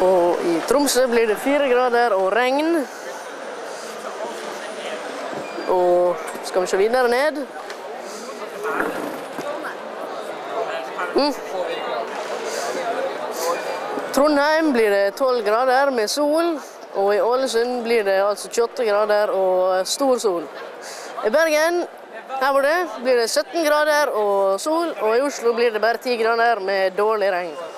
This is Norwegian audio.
Og i Tromsø blir det fire grader og regn. Og skal vi se videre ned mm. Trondheim blir det 12 grader med sol. Og i Ålesund blir det altså 28 grader og stor sol. I Bergen her borte blir det 17 grader og sol, og i Oslo blir det bare 10 grader med dårlig regn.